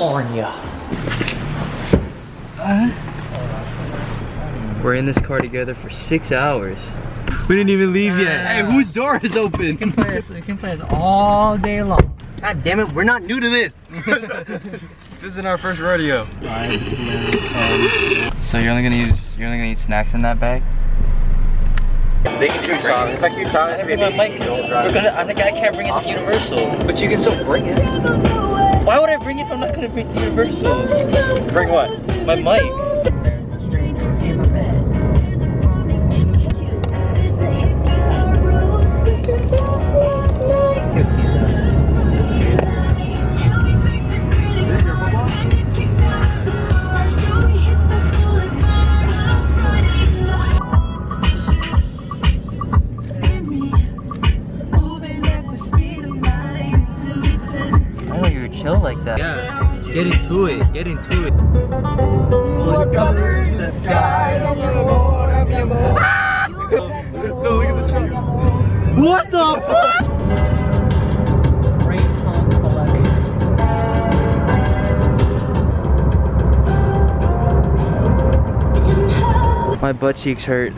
California. We're in this car together for six hours. We didn't even leave yet. Ah. Hey, whose door is We can open? play this, we can play this all day long. God damn it, we're not new to this. This isn't our first rodeo. So you're only gonna use you're only gonna eat snacks in that bag? They can hear songs. If I hear songs, maybe I'm gonna, I'm the guy can't bring it to Universal. But you can still bring it. Why would I bring it if I'm not gonna bring it to Universal? Bring what? My mic. Yeah. Get into it. Get into it. What covers the sky? What the fuck? Great song selection. My butt cheeks hurt.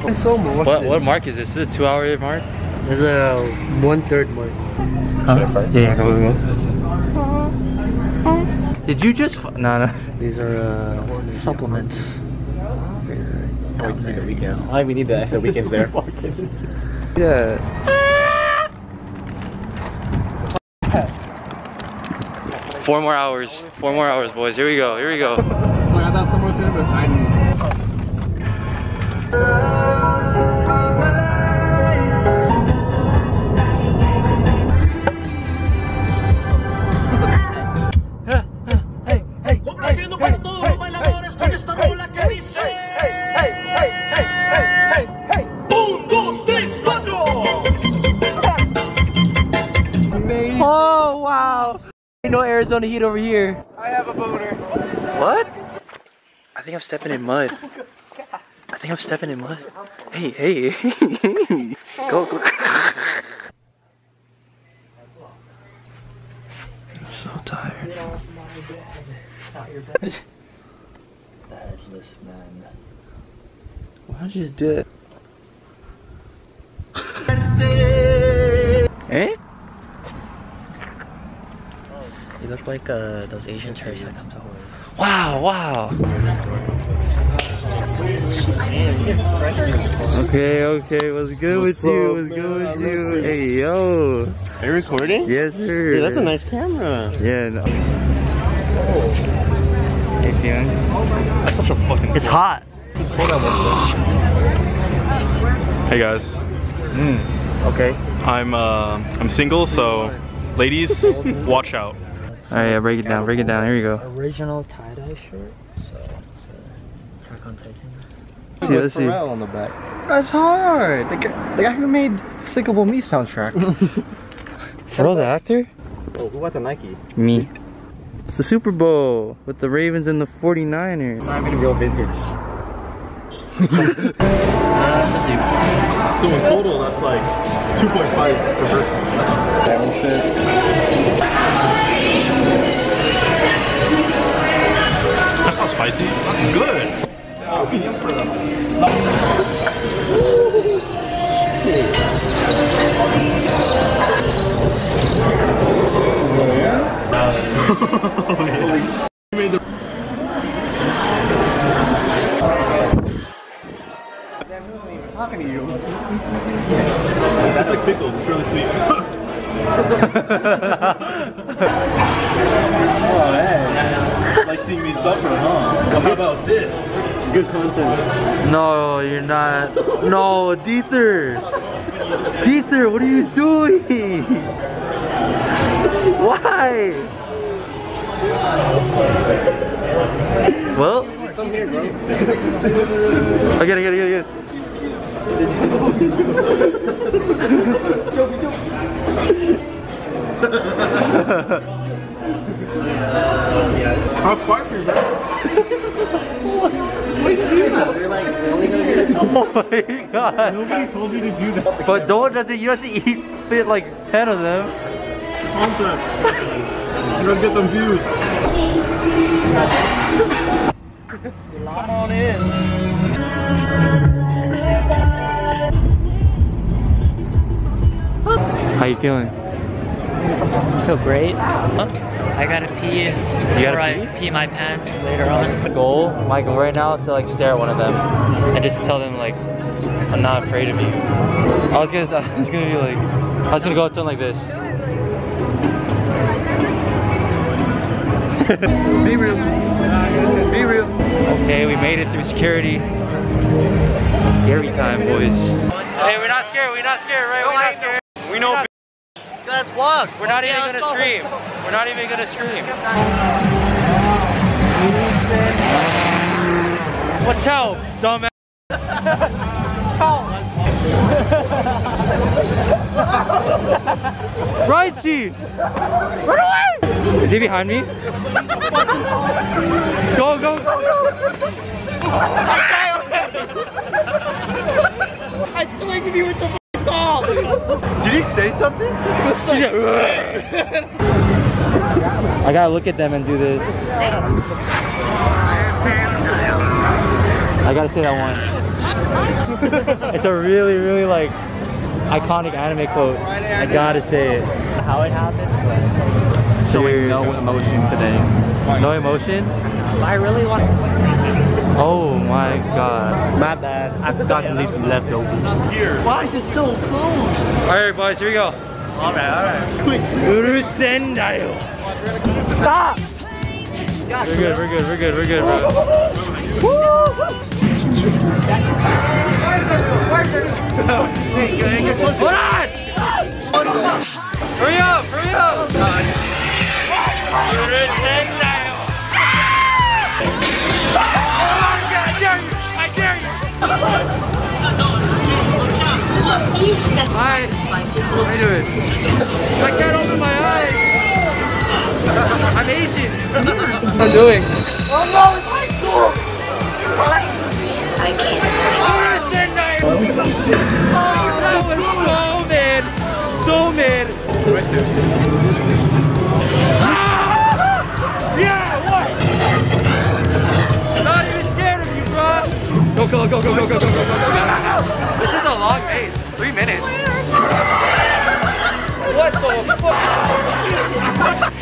It's so much. What what mark is this? Is it a two hour mark? This is a one third mark. Huh? Yeah, go, go. Did you just? fu- No, no. These are uh, supplements. Oh, we can see the Weeknd. Why we need that if the Weeknd's there? Yeah. Four more hours. Four more hours, boys. Here we go. Here we go. Ain't no Arizona heat over here. I have a boner. What? I think I'm stepping in mud. I think I'm stepping in mud. Hey, hey, go, go. I'm so tired. Badgeless man. Why'd you just do it? eh? You look like uh, those Asian tourists that come to Hawaii. Wow, wow. Okay, okay, what's good with you? What's good with you? Hey, yo. Are you recording? Yes, sir. Dude, that's a nice camera. Yeah, no. Hey, feeling? That's such a fucking. It's hot. Hey guys, Mm. Okay. I'm uh, I'm single, so ladies, watch out. All right, yeah, break it down, break it down. Here you go. Original tie-dye shirt. So it's a Attack on Titan. See, let's see. on the back. That's hard. The guy, the guy who made Despicable Me soundtrack. Fro the actor? oh, who bought the Nike? Me. It's the Super Bowl with the Ravens and the 49ers. It's not even real vintage. That's a dude. So in total, that's like 2.5 per person. That's not spicy. That's good. Oh, them. Talking to you. It's like pickled. It's really sweet. Man. like seeing me suffer, huh? Well, how about this? Good content. No, you're not. No, Diether. Diether, what are you doing? Why? Well, Some here, bro. Oh my god. Nobody told you to do that. But don't doesn't you have to eat fit like ten of them. Concept. You gotta get them views. Come on in. How you feeling? I feel great. I gotta pee and You gotta before pee? I pee my pants later on. Goal, like right now, is to like stare at one of them and just tell them like, I'm not afraid of you. I was gonna, I was gonna be like, I was gonna go up to them like this. Be real. Be real. Okay, we made it through security. Scary time, boys. Hey, we're not scared. We're not scared, right? We're not scared. We know. Let's vlog. We're not even gonna scream. We're not even gonna scream. Watch out, dumbass. Raichi! Run away! Is he behind me? Go, go, go, go! I swing if you with the ball. Did he say something? I gotta look at them and do this. I gotta say that once. it's a really, really like iconic anime quote. I gotta say it. How it happened. Showing No emotion today. no emotion. I really want. Oh my god. My bad. I forgot to leave some leftovers. Why is it so close? Alright boys, here we go. Alright, alright. Uru Sendayo. Stop! We're good, we're good, we're good, we're good, bro. I can't. Oh, that was so mad. So mad. Ah! Yeah, what? Not even scared of you, bro. Go, go, go, go, go, go, go, go, go, go. This is a long pace. Three minutes. What the fuck?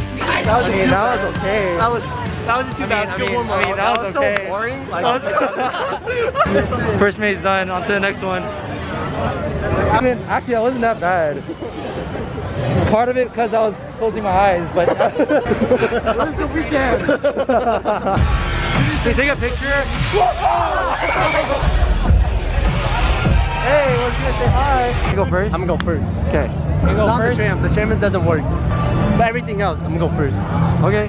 I mean, that was okay. That was That was too I mean, I mean, I mean, that was okay. so boring. Like, First mate's done. On to the next one. I mean, actually, that wasn't that bad. Part of it because I was closing my eyes, but. where's the Weeknd? Can you take a picture? hey, what's gonna say hi? You go first. I'm gonna go first. okay. You go Not first. the tram. The tram doesn't work. But everything else, I'm gonna go first. Okay.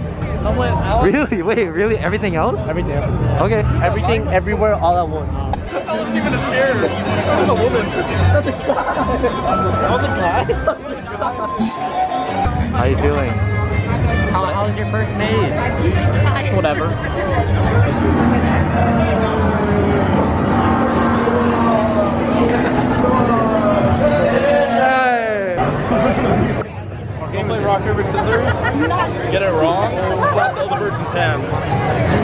Really? Wait, really? Everything else? Everything. Okay. Everything, everywhere, all at once. That was even a scare. That a woman. That's a guy. A guy? How you feeling? How, how was your first maze? Whatever. Go play rock, paper, scissors. Get it wrong. Slap the other person's hand.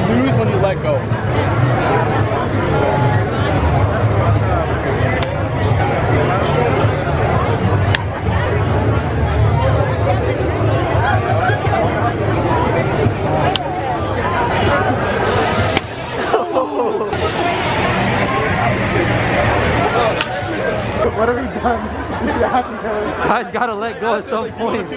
You lose when you let go. What have we done? This happened. Guys gotta let go at some point. We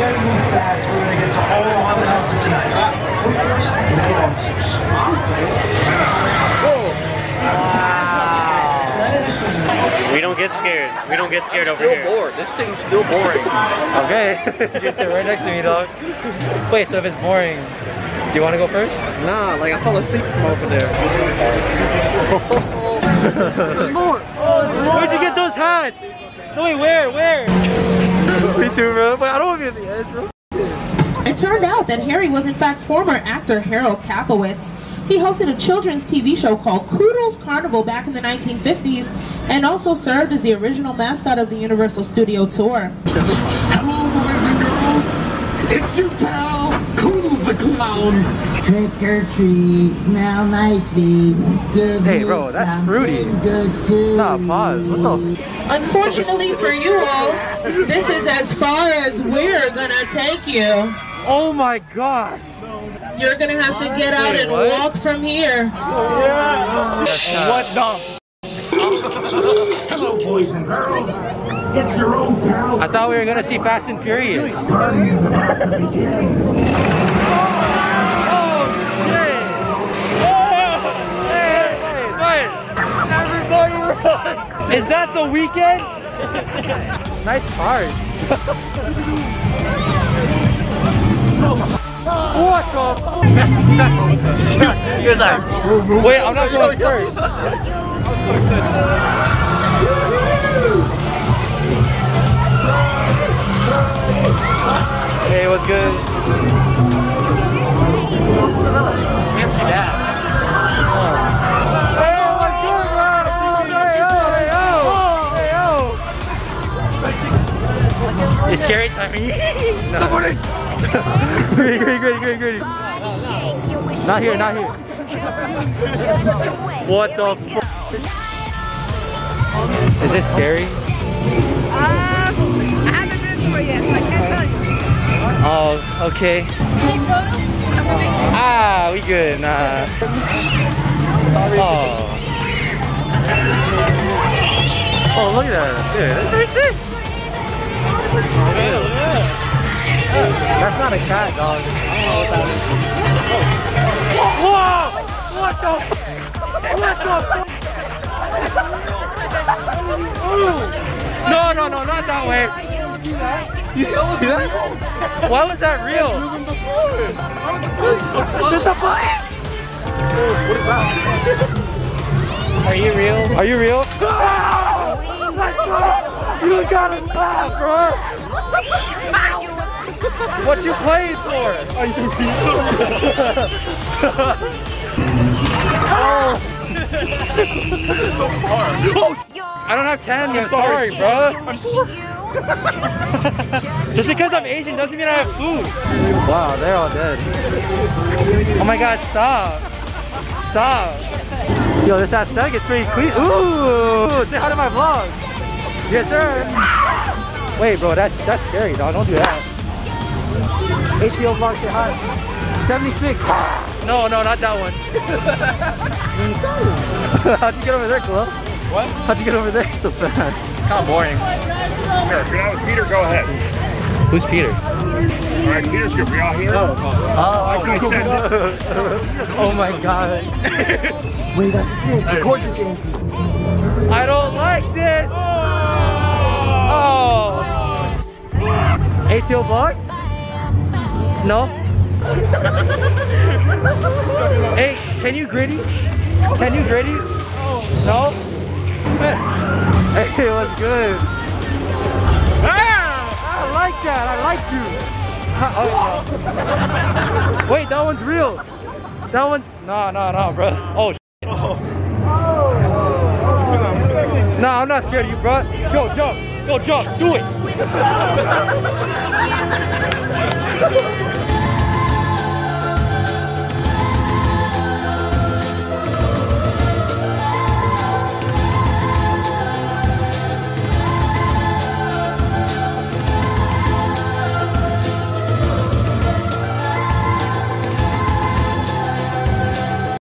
gotta move fast. We're gonna get to all the haunted houses tonight. So first, the sponsors. We don't get scared. We don't get scared over here. bored. This thing's still boring. Okay. you sit right next to me, dog. Wait, so if it's boring, Do you want to go first? Nah, like I fell asleep from over there. There's more. Where'd you get those hats? No, wait, where? Where? Me too, bro. But I don't want to be at the edge, bro. It turned out that Harry was in fact former actor Harold Kapowitz. He hosted a children's TV show called Koodles Carnival back in the 1950s and also served as the original mascot of the Universal Studio Tour. Hello, boys and girls. It's your pal, Koodles the Clown. Trick or treat, smell nicely. Give Hey, me bro, that's fruity. Good too. Nah, pause. What the? Unfortunately for you all, this is as far as we're gonna take you. Oh my gosh. You're gonna have to get out Wait, and what? walk from here. What the? Hello, boys and girls. It's your own pal. I thought we were gonna see Fast and Furious. Party is about to begin. Oh shit! Oh! Hey, hey, hey. Everybody run! Is that the Weeknd? nice card. what the? he was like, wait, I'm not going first. Hey, what's good? What's good, bro? Hey, yo, hey, yo. Hey, yo. It's scary time. no. Not here, not here. What the f? Is this scary? Oh, okay. Ah, we good. Nah. Oh. Oh, look at that. Dude, there's this. That's not a cat, dog. Whoa! What the? f- What the? f- Ooh. No, no, no, not that way. You told me that? Why was that real? This a fight! Are you real? Are you real? Ah! Oh you gotta stop, bro! What you playing for? Are you oh. I don't have candy, I'm sorry, bro. Just because I'm Asian doesn't mean I have food. Wow, they're all dead. Oh my god, stop. Stop. Yo, this ass aesthetic is pretty clean. Ooh, say hi to my vlog. Yes, sir. Wait, bro, that's that's scary, dog. Don't do that. HBO vlog, say hi. 76. No, no, not that one. How'd you get over there, Khalil? What? How'd you get over there so fast? Kind of boring. Here, if you're not with Peter, go ahead. Who's Peter? All right, Peter's here. We all here? Oh, oh I said oh my god. Wait, that's it. Record your game. I don't like this. Oh. oh. ATO bug? No. hey, can you gritty? Can you gritty? No. Hey, what's good? Ah, I like that. I like you. Oh, Wait, that one's real. That one. No, no, no, bro. Oh. shit. No, I'm not scared of you, bro. Go jump. Go jump. Do it.